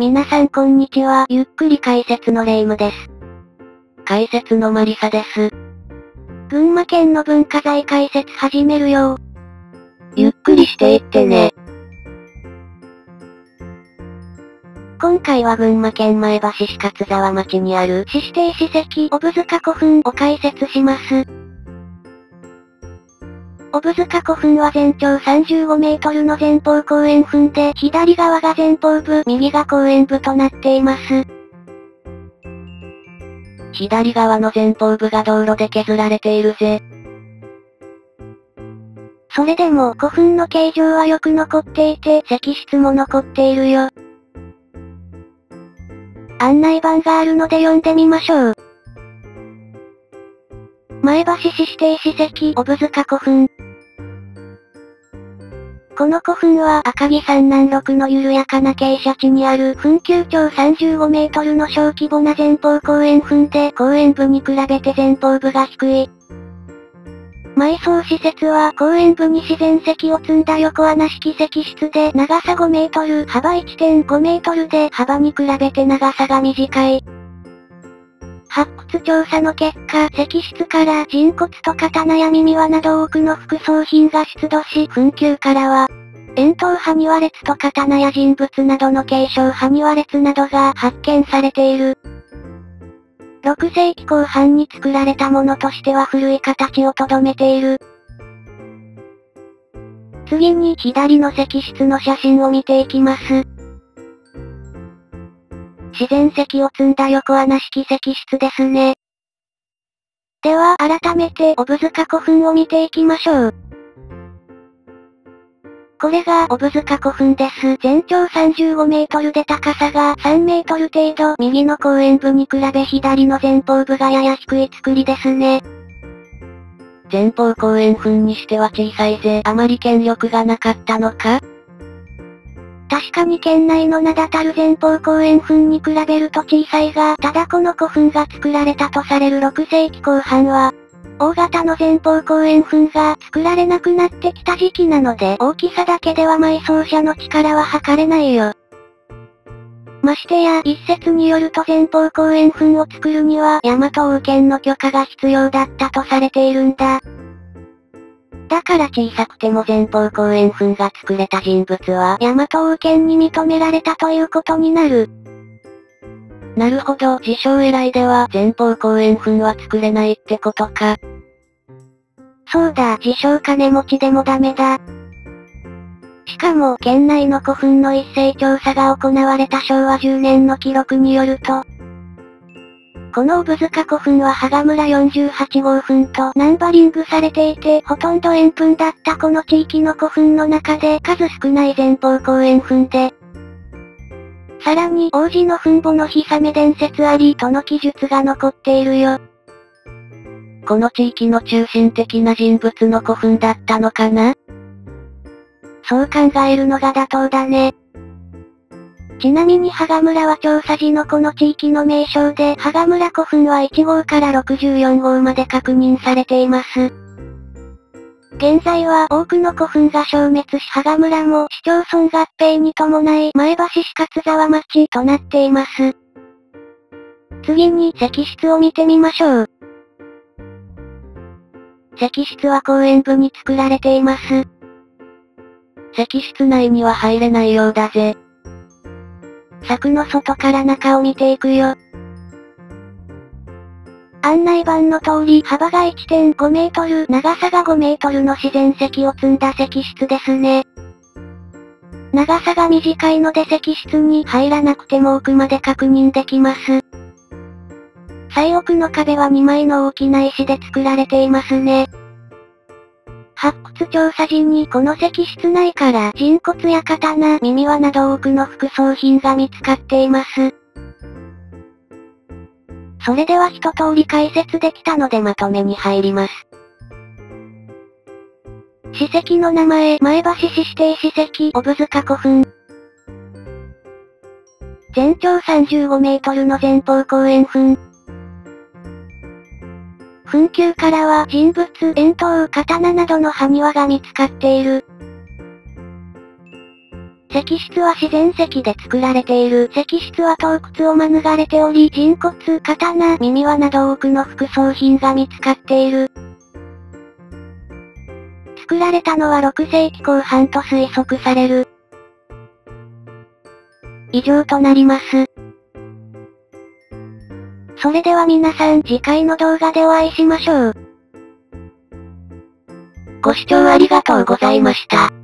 皆さんこんにちは。ゆっくり解説のレイムです。解説のマリサです。群馬県の文化財解説始めるよゆっくりしていってね。今回は群馬県前橋市勝沢町にある市指定史跡オブ塚古墳を解説します。オブ塚古墳は全長35メートルの前方後円墳で、左側が前方部、右が後円部となっています。左側の前方部が道路で削られているぜ。それでも古墳の形状はよく残っていて、石室も残っているよ。案内板があるので読んでみましょう。前橋市指定史跡オブ塚古墳。この古墳は赤城山南麓の緩やかな傾斜地にある墳丘長35メートルの小規模な前方後円墳で後円部に比べて前方部が低い。埋葬施設は後円部に自然石を積んだ横穴式石室で長さ5メートル、幅1.5メートルで幅に比べて長さが短い。発掘調査の結果、石室から人骨と刀や耳輪など多くの副葬品が出土し、墳丘からは、円筒埴輪列と刀や人物などの継承埴輪列などが発見されている。6世紀後半に作られたものとしては古い形をとどめている。次に左の石室の写真を見ていきます。自然石を積んだ横穴式石室ですね。では改めてオブ塚古墳を見ていきましょう。これがオブ塚古墳です。全長35メートルで高さが3メートル程度。右の後円部に比べ左の前方部がやや低い作りですね。前方後円墳にしては小さいぜ。あまり権力がなかったのか？確かに県内の名だたる前方後円墳に比べると小さいが、ただこの古墳が作られたとされる6世紀後半は、大型の前方後円墳が作られなくなってきた時期なので大きさだけでは埋葬者の力は測れないよ。ましてや、一説によると前方後円墳を作るには、大和王権の許可が必要だったとされているんだ。だから小さくても前方後円墳が作れた人物は、大和王権に認められたということになる。なるほど、自称偉いでは前方後円墳は作れないってことか。そうだ、自称金持ちでもダメだ。しかも、県内の古墳の一斉調査が行われた昭和10年の記録によると、この産塚古墳は羽賀村48号墳とナンバリングされていて、ほとんど円墳だったこの地域の古墳の中で数少ない前方後円墳で、さらに王子の墳墓の日雨伝説ありとの記述が残っているよ。この地域の中心的な人物の古墳だったのかな？そう考えるのが妥当だね。ちなみに羽賀村は調査時のこの地域の名称で、羽賀村古墳は1号から64号まで確認されています。現在は多くの古墳が消滅し羽賀村も市町村合併に伴い前橋市勝沢町となっています。次に石室を見てみましょう。石室は公園部に作られています。石室内には入れないようだぜ。柵の外から中を見ていくよ。案内板の通り幅が1.5メートル、長さが5メートルの自然石を積んだ石室ですね。長さが短いので石室に入らなくても奥まで確認できます。最奥の壁は2枚の大きな石で作られていますね。発掘調査時にこの石室内から人骨や刀、耳輪など多くの副葬品が見つかっています。それでは一通り解説できたのでまとめに入ります。史跡の名前、前橋市指定史跡、オブ塚古墳。全長35メートルの前方後円墳。墳丘からは人物、円筒、刀などの埴輪が見つかっている。石室は自然石で作られている。石室は洞窟を免れており、人骨、刀、耳輪など多くの副葬品が見つかっている。作られたのは6世紀後半と推測される。以上となります。それでは皆さん次回の動画でお会いしましょう。ご視聴ありがとうございました。